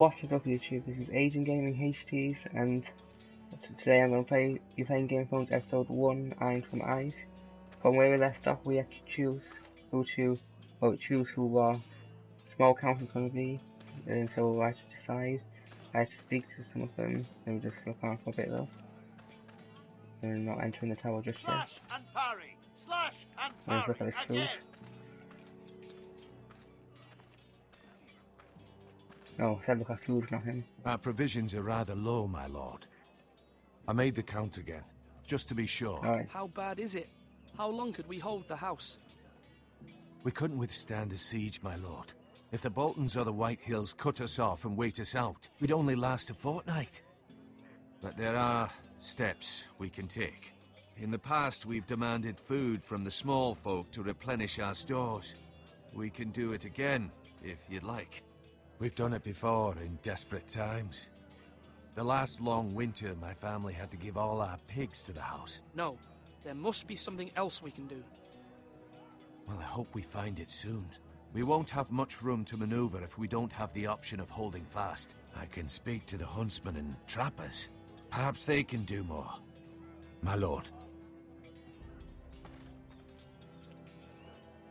Watch us up YouTube. This is Asian Gaming HTs, and today I'm going to play you playing Game of Thrones episode 1, Iron from Ice. From where we left off, we have to choose who to, well, choose who our small council's going to be, and so I have to decide. I have to speak to some of them, and just look around for a bit though. And not entering the tower just yet. Slash and parry. Slash and Let's look at parry. Again. No, said look food, not him. Our provisions are rather low, my lord. I made the count again, just to be sure. Alright, How bad is it? How long could we hold the house? We couldn't withstand a siege, my lord. If the Boltons or the Whitehills cut us off and wait us out, we'd only last a fortnight. But there are steps we can take. In the past, we've demanded food from the small folk to replenish our stores. We can do it again, if you'd like. We've done it before in desperate times. The last long winter, my family had to give all our pigs to the house. No, there must be something else we can do. Well, I hope we find it soon. We won't have much room to maneuver if we don't have the option of holding fast. I can speak to the huntsmen and trappers. Perhaps they can do more. My lord.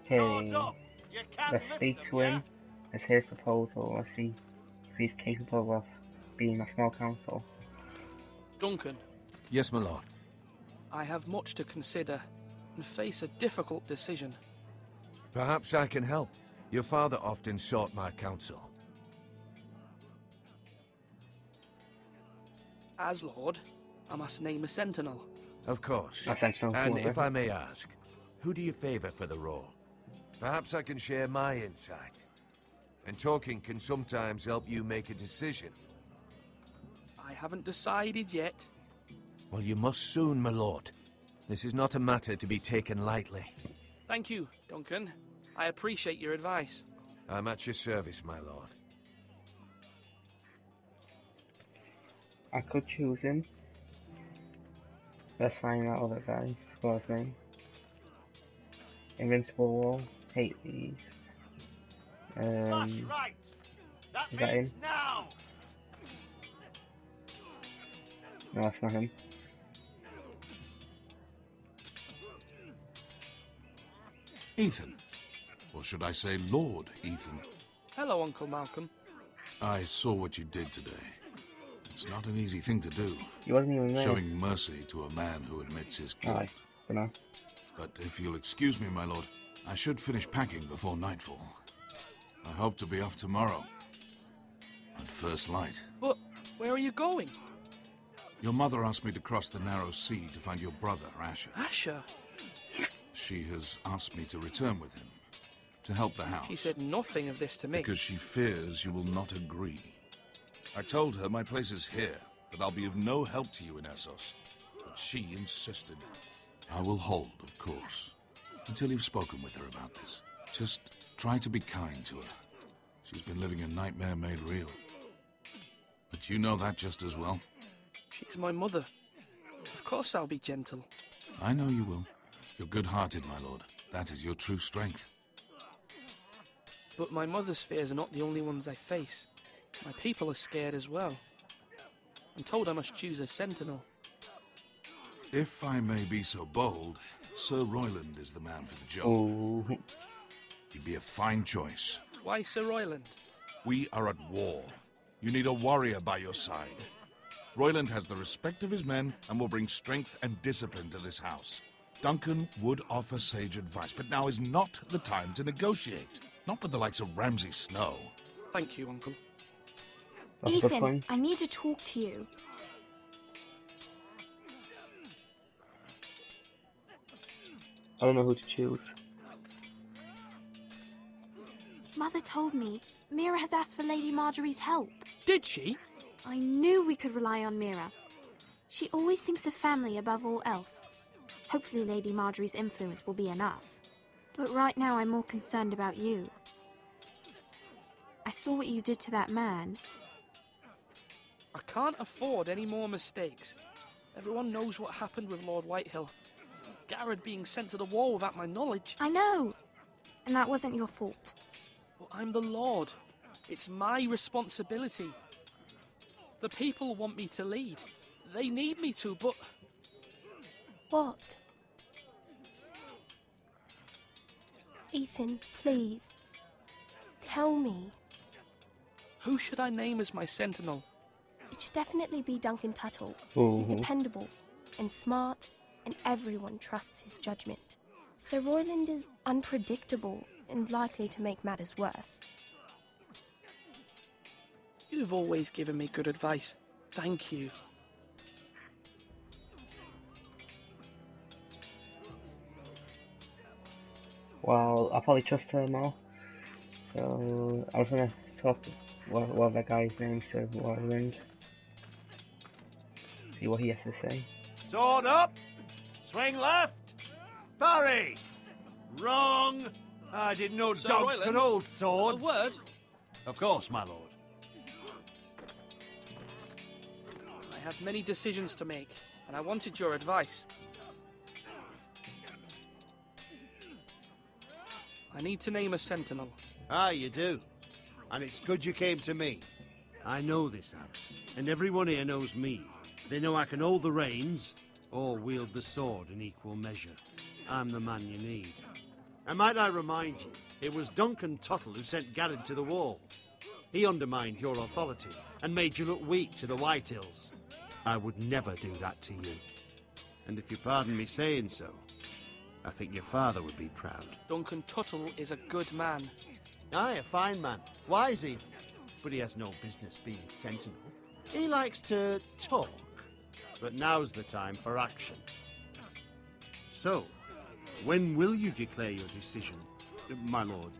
Hey, up. You can let's lift speak them, to yeah? him. Let's hear his proposal. Let's see if he's capable of uh, being a small council. Duncan, Yes, my lord. I have much to consider and face a difficult decision. Perhaps I can help. Your father often sought my counsel. As Lord, I must name a sentinel. Of course. That's sentinel And if? I may ask, who do you favor for the role? Perhaps I can share my insight. And talking can sometimes help you make a decision. I haven't decided yet. Well, you must soon, my lord. This is not a matter to be taken lightly. Thank you, Duncan. I appreciate your advice. I'm at your service, my lord. I could choose him. Let's find out other guy. What's his name? Invincible Wall. Hate these. Slash Um, right. That is that means him? now. no, that's not him. Ethan. Or should I say Lord Ethan? Hello, Uncle Malcolm. I saw what you did today. It's not an easy thing to do, He wasn't even there. showing mercy to a man who admits his guilt. Alright, but no. But if you'll excuse me, my lord, I should finish packing before nightfall. I hope to be off tomorrow. At first light. But where are you going? Your mother asked me to cross the narrow sea to find your brother, Asher. Asher. She has asked me to return with him. To help the house. She said nothing of this to me. Because she fears you will not agree. I told her my place is here, that I'll be of no help to you in Essos. But she insisted. I will hold, of course, until you've spoken with her about this. Just try to be kind to her. She's been living a nightmare made real. But you know that just as well. She's my mother. Of course I'll be gentle. I know you will. You're good-hearted, my lord. That is your true strength. But my mother's fears are not the only ones I face. My people are scared as well. I'm told I must choose a sentinel. If I may be so bold, Sir Royland is the man for the job. Oh, He'd be a fine choice. Why Sir Royland? We are at war. You need a warrior by your side. Royland has the respect of his men and will bring strength and discipline to this house. Duncan would offer sage advice, but now is not the time to negotiate. Not with the likes of Ramsay Snow. Thank you, Uncle. that's Ethan. I need to talk to you. I don't know who to choose. Mother told me Mira has asked for Lady Margaery's help. Did she? I knew we could rely on Mira. She always thinks of family above all else. Hopefully, Lady Margaery's influence will be enough. But right now, I'm more concerned about you. I saw what you did to that man. I can't afford any more mistakes. Everyone knows what happened with Lord Whitehill. Gared being sent to the wall without my knowledge. I know! And that wasn't your fault. But I'm the Lord. It's my responsibility. The people want me to lead. They need me to, but What? Ethan, please. Tell me. who should I name as my sentinel? It should definitely be Duncan Tuttle. He's mm-hmm. dependable and smart, and everyone trusts his judgment. Sir Royland is unpredictable and likely to make matters worse. You've always given me good advice. Thank you. Well, I probably trust her more. So I was gonna talk to what, what that guy's name to Roland. See what he has to say. Sword up. Swing left. Parry. Wrong. I didn't know Sir dogs Royland, could hold A swords. word? Of course, my lord. I have many decisions to make, and I wanted your advice. I need to name a sentinel. Ah, you do. And it's good you came to me. I know this house, and everyone here knows me. They know I can hold the reins or wield the sword in equal measure. I'm the man you need. And might I remind you, it was Duncan Tuttle who sent Gared to the wall. He undermined your authority and made you look weak to the Whitehills. I would never do that to you. And if you pardon me saying so, I think your father would be proud. Duncan Tuttle is a good man. Aye, a fine man. Wise even. But he has no business being sentinel. He likes to talk. But now's the time for action. So, when will you declare your decision, my lord?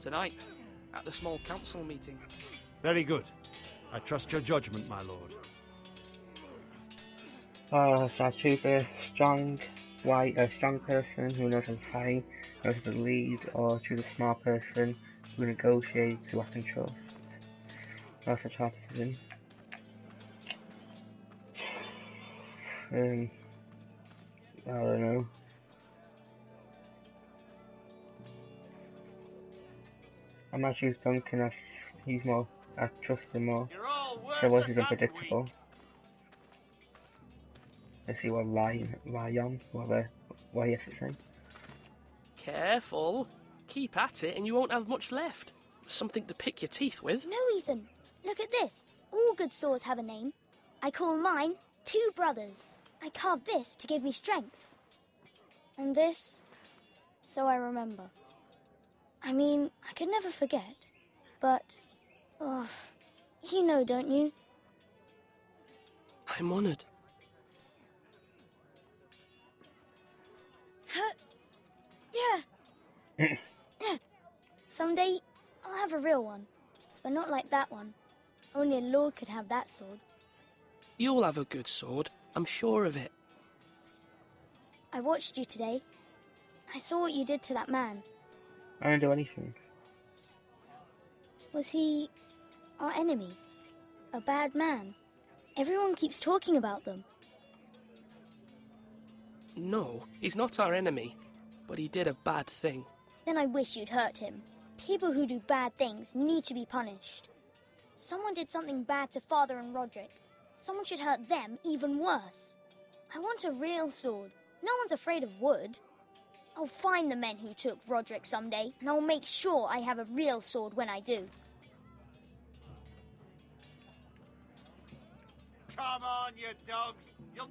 Tonight, at the small council meeting. Very good. I trust your judgment, my lord. Uh, so I choose a strong, white, a strong person who knows how to fight, knows how to lead, or choose a smart person who negotiates, who I can trust. That's a tough decision. Um, I don't know. I might choose Duncan as he's more, I trust him more. You're all So was he's unpredictable. weak. Let's see what Ryon, Ryon, what, the, what he has to say. Careful. Keep at it, and you won't have much left. Something to pick your teeth with. No, Ethan. Look at this. All good swords have a name. I call mine Two Brothers. I carved this to give me strength. And this, so I remember. I mean, I could never forget. But, oh, you know, don't you? I'm? Yeah. Yeah. Someday, I'll have a real one. But not like that one. Only a lord could have that sword. You'll have a good sword. I'm sure of it. I watched you today. I saw what you did to that man. I don't do anything. Was he our enemy? A bad man? Everyone keeps talking about them. No, he's not our enemy, but he did a bad thing. Then I wish you'd hurt him. People who do bad things need to be punished. Someone did something bad to Father and Rodrik. Someone should hurt them even worse. I want a real sword. No one's afraid of wood. I'll find the men who took Rodrik someday, and I'll make sure I have a real sword when I do. Come on, you dogs. You'll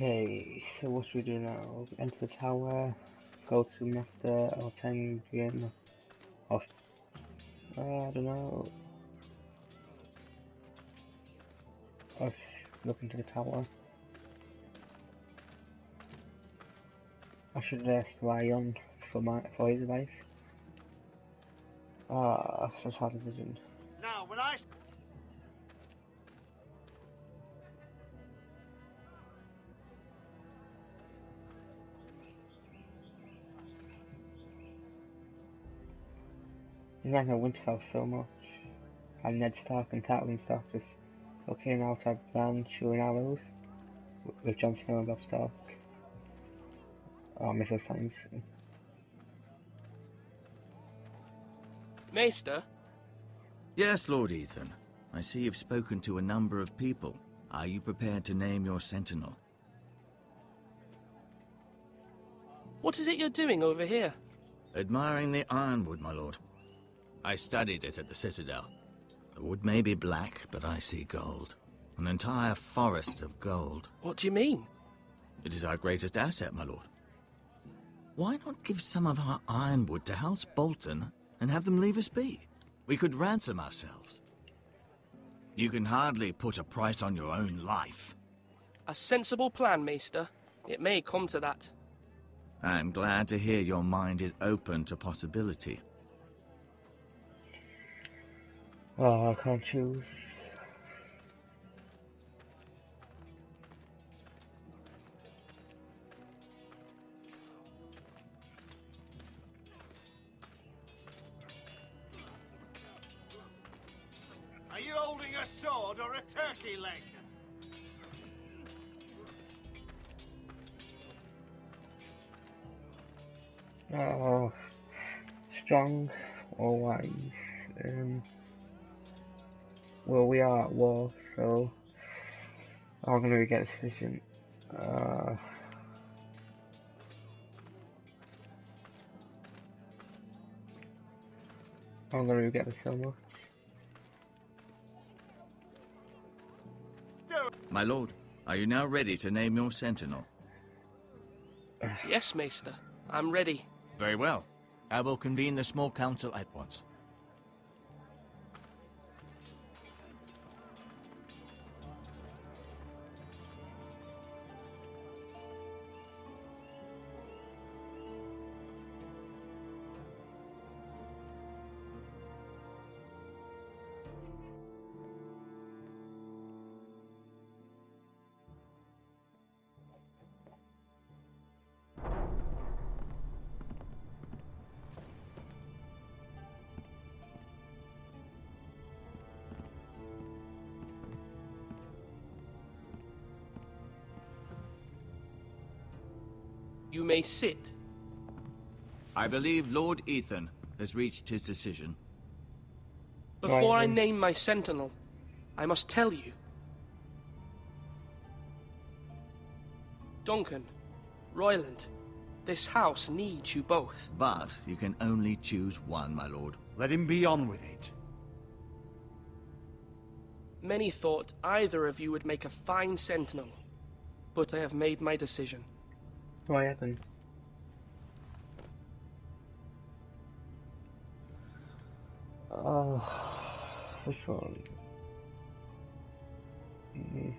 Okay, so what should we do now? Enter the tower, go to Maester Ortengryn, or, uh, I don't know. Let's look into the tower. I should ask Ryon for my for his advice. Ah, such a hard decision. now when I These guys know Winterfell so much. And Ned Stark and Catelyn Stark just looking outside Bran shooting arrows w- with Jon Snow and Robb Stark. Oh, missile signs. Maester, Yes, Lord Ethan. I see you've spoken to a number of people. Are you prepared to name your sentinel? what is it you're doing over here? Admiring the ironwood, my lord. I studied it at the Citadel. The wood may be black, but I see gold. An entire forest of gold. What do you mean? It is our greatest asset, my lord. Why not give some of our ironwood to House Bolton and have them leave us be? We could ransom ourselves. You can hardly put a price on your own life. A sensible plan, Maester. It may come to that. I'm glad to hear your mind is open to possibility. Oh, I can't choose. Are you holding a sword or a turkey leg? Oh, strong or wise? Um, well, we are at war, so I'm gonna get a decision. Uh, I'm gonna get the so much. My lord, are you now ready to name your sentinel? Yes, Maester. I'm ready. Very well. I will convene the small council at once. You may sit. I believe Lord Ethan has reached his decision. Before I name my sentinel, I must tell you. Duncan, Royland, this house needs you both. But you can only choose one, my lord. Let him be on with it. Many thought either of you would make a fine sentinel, but I have made my decision. What happened? Oh, which one? Mm.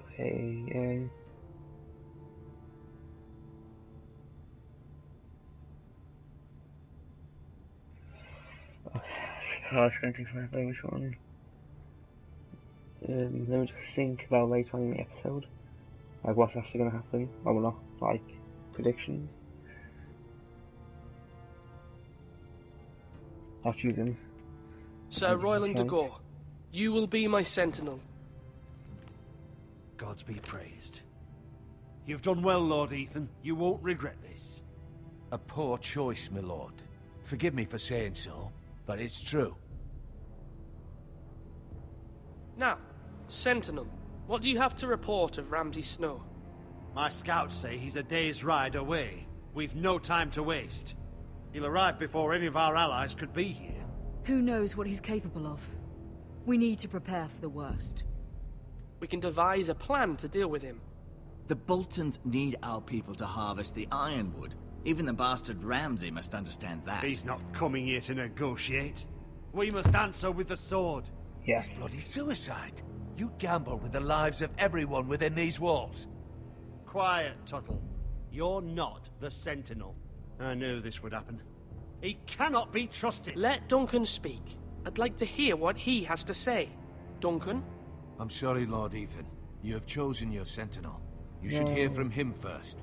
Okay, um. Okay, oh, it's gonna take forever, which one? Um, let me just think about later on in the episode. Like what's actually gonna happen, or not, like, predictions. I'll choose him. Sir Thank you, Royland Degore, you will be my sentinel. Gods be praised. You've done well, Lord Ethan. You won't regret this. A poor choice, my lord. Forgive me for saying so, but it's true. Now, Sentinel, what do you have to report of Ramsay Snow? My scouts say he's a day's ride away. We've no time to waste. He'll arrive before any of our allies could be here. Who knows what he's capable of? We need to prepare for the worst. We can devise a plan to deal with him. The Boltons need our people to harvest the ironwood. Even the bastard Ramsay must understand that. He's not coming here to negotiate. We must answer with the sword. Yes. Bloody suicide. You gamble with the lives of everyone within these walls. Quiet, Tuttle. You're not the Sentinel. I knew this would happen. He cannot be trusted. Let Duncan speak. I'd like to hear what he has to say. Duncan? I'm sorry, Lord Ethan. You have chosen your sentinel. You should hear from him first.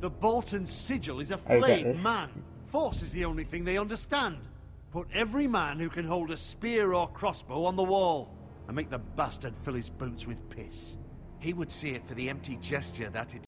The Bolton sigil is a I get flayed man. Force is the only thing they understand. Put every man who can hold a spear or crossbow on the wall. and make the bastard fill his boots with piss. He would see it for the empty gesture that it